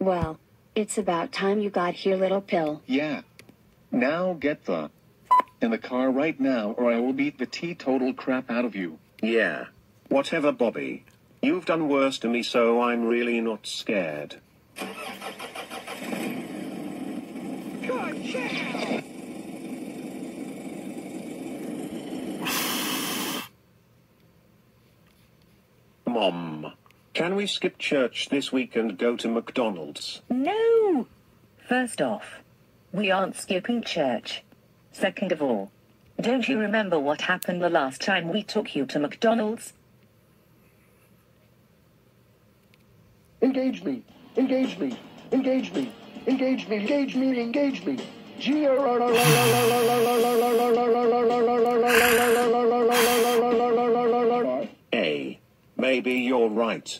Well, it's about time you got here, little Bill. Yeah. Now get the in the car right now or I will beat the teetotal crap out of you. Yeah. Whatever, Bobby. You've done worse to me, so I'm really not scared. Mom, can we skip church this week and go to McDonald's? No! First off, we aren't skipping church. Second of all, don't you remember what happened the last time we took you to McDonald's? Engage me. Engage me. Engage me. Engage me. Engage me. Engage me. G Maybe you're right.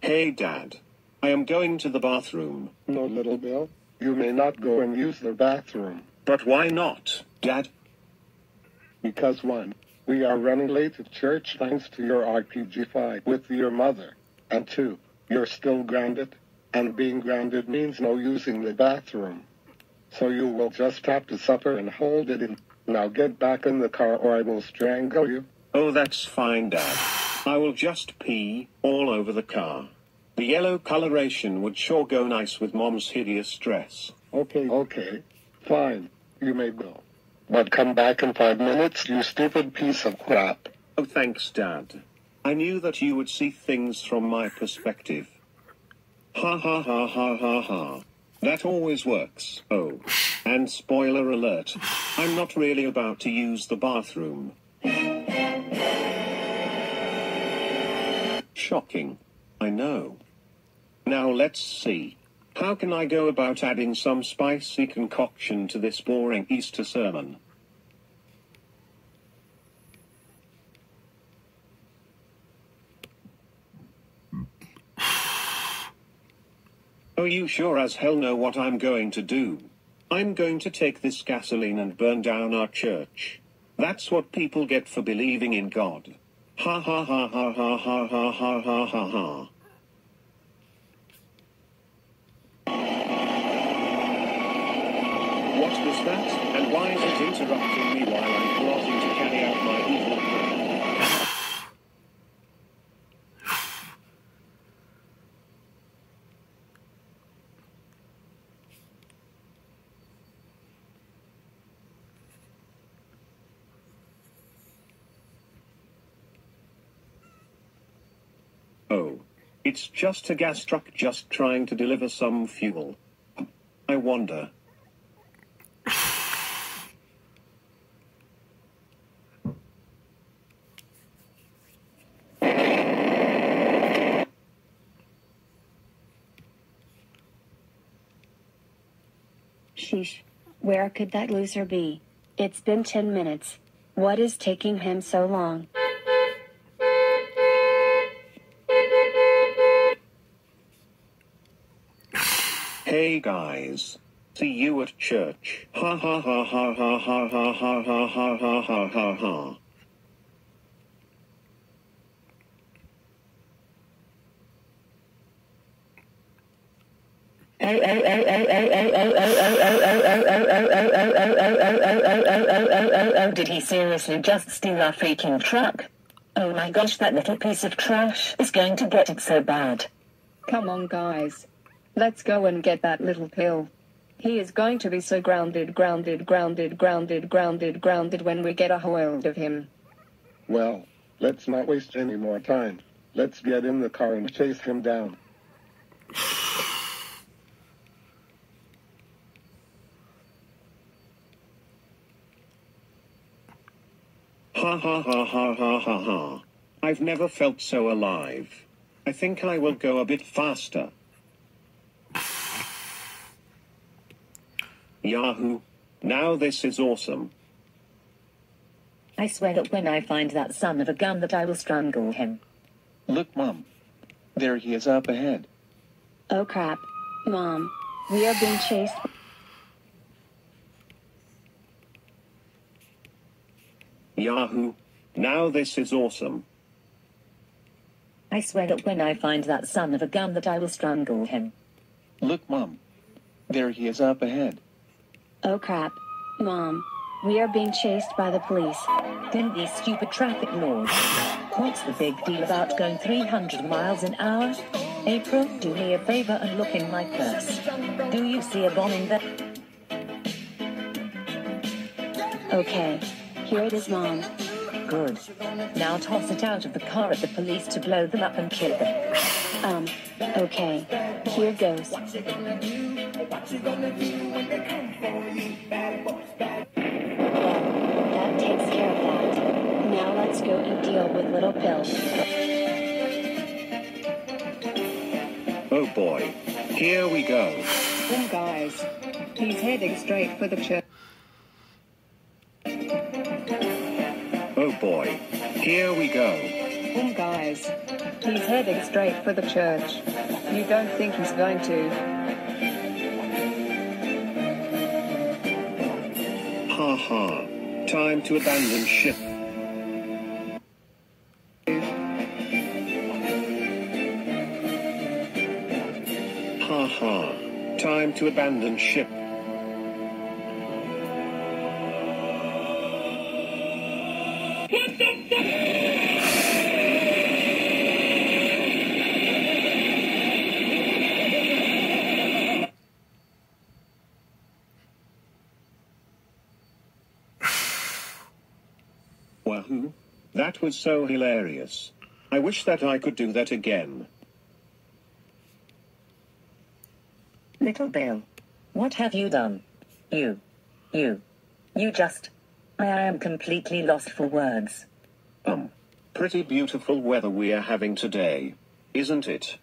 Hey, Dad. I am going to the bathroom. No, little Bill. You may not go and use the bathroom. But why not, Dad? Because one, we are running late to church thanks to your RPG fight with your mother. And two, you're still grounded. And being grounded means no using the bathroom. So you will just have to suffer and hold it in. Now get back in the car or I will strangle you. Oh, that's fine, Dad. I will just pee all over the car. The yellow coloration would sure go nice with Mom's hideous dress. Okay, okay. Fine. You may go. But come back in five minutes, you stupid piece of crap. Oh, thanks, Dad. I knew that you would see things from my perspective. Ha ha ha ha ha ha. That always works. Oh. And spoiler alert, I'm not really about to use the bathroom. Shocking. I know. Now let's see. How can I go about adding some spicy concoction to this boring Easter sermon? Oh, you sure as hell know what I'm going to do. I'm going to take this gasoline and burn down our church. That's what people get for believing in God. Ha ha ha ha ha ha ha ha ha ha ha. What was that? And why is it interrupting me while I'm plotting to carry out my evil plan? Oh. It's just a gas truck just trying to deliver some fuel. I wonder. Sheesh. Where could that loser be? It's been 10 minutes. What is taking him so long? Hey guys. See you at church. Ha ha ha ha ha ha ha ha ha ha ha ha ha ha. Did he seriously just steal our freaking truck? Oh my gosh, that little piece of trash is going to get it so bad. Come on, guys. Let's go and get that little Bill. He is going to be so grounded, grounded, grounded, grounded, grounded, grounded when we get a hold of him. Well, let's not waste any more time. Let's get in the car and chase him down. Ha ha ha ha ha ha ha. I've never felt so alive. I think I will go a bit faster. Yahoo! Now this is awesome. I swear that when I find that son of a gun that I will strangle him. Look, Mom. There he is up ahead. Oh crap. Mom. We are being chased. Yahoo! Now this is awesome. I swear that when I find that son of a gun that I will strangle him. Look, Mom. There he is up ahead. Oh crap. Mom. We are being chased by the police. Then these stupid traffic laws. What's the big deal about going 300 miles an hour? April, do me a favor and look in my purse. Do you see a bomb in there? Okay. Here it is, Mom. Good. Now toss it out of the car at the police to blow them up and kill them. Um, okay. Here goes. Well, that takes care of that. Now let's go and deal with Little Bill. Oh boy. Here we go. Them guys. He's heading straight for the church. Oh boy. Here we go. Guys. He's heading straight for the church. You don't think he's going to? Ha ha. Time to abandon ship. Ha ha. Time to abandon ship. Wahoo. That was so hilarious. I wish that I could do that again. Little Bill. What have you done? You. You. You just. I am completely lost for words. Um, pretty beautiful weather we are having today, isn't it?